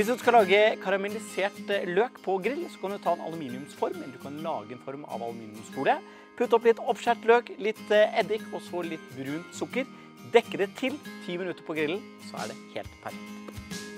Hvis du skal lage karamellisert eh, løk på grill, så kan du ta en aluminiumsform, eller du kan lage en form av aluminiumsfolie. Putt opp litt oppskjært løk, litt eh, eddik og så litt brunt sukker. Dekke det til ti minutter på grillen, så er det helt perfekt.